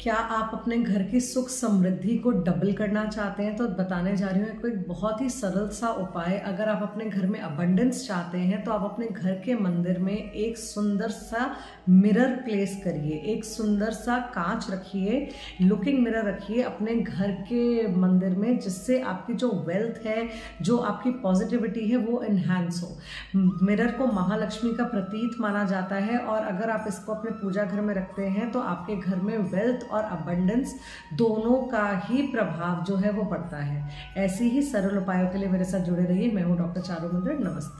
क्या आप अपने घर की सुख समृद्धि को डबल करना चाहते हैं? तो बताने जा रही हूँ एक बहुत ही सरल सा उपाय। अगर आप अपने घर में अबंडेंस चाहते हैं तो आप अपने घर के मंदिर में एक सुंदर सा मिरर प्लेस करिए। एक सुंदर सा कांच रखिए लुकिंग मिरर रखिए अपने घर के मंदिर में, जिससे आपकी जो वेल्थ है, जो आपकी पॉजिटिविटी है, वो इन्हांस हो। मिरर को महालक्ष्मी का प्रतीत माना जाता है, और अगर आप इसको अपने पूजा घर में रखते हैं तो आपके घर में वेल्थ और अबंडेंस दोनों का ही प्रभाव जो है वो पड़ता है। ऐसे ही सरल उपायों के लिए मेरे साथ जुड़े रहिए। मैं हूँ डॉक्टर चारू मंदिर नमस्ते।